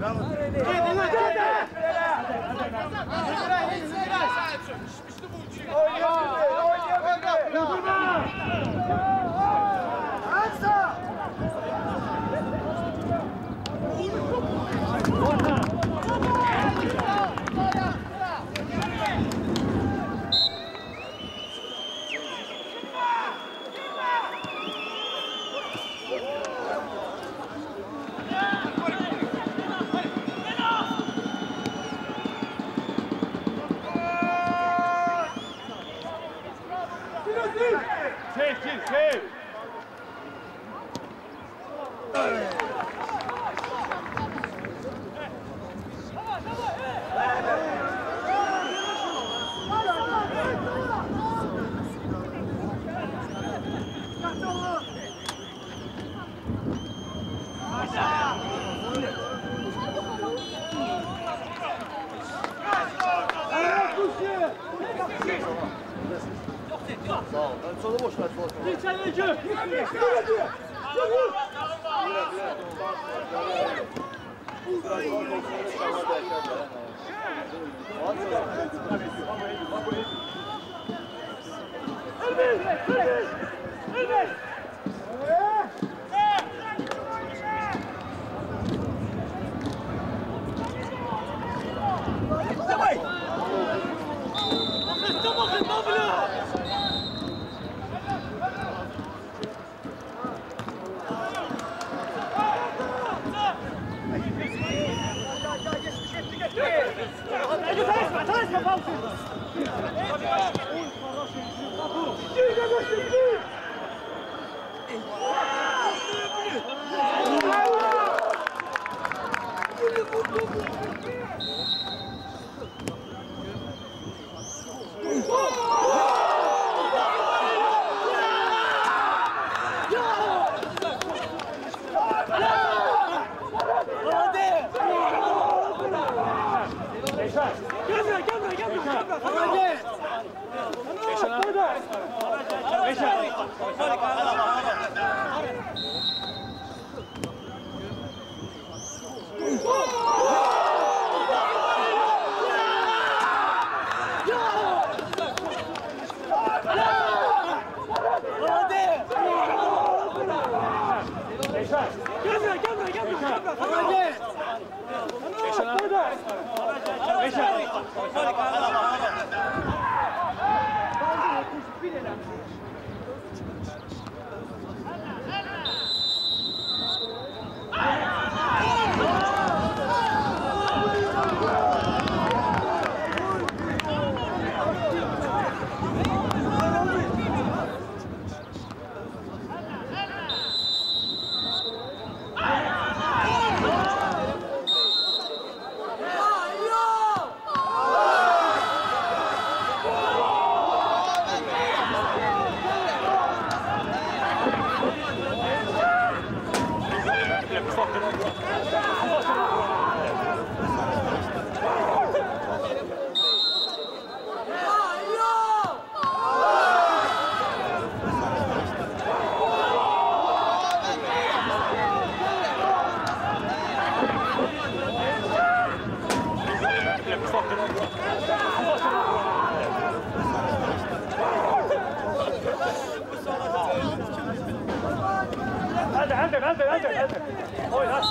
Bravo. Hey! Solu boş ver. İçerici. Elbis! Elbis! Elbis! focus. Hadi. Hadi. Hadi. Hadi. Hadi hadi hadi hadi hadi. Oy lan.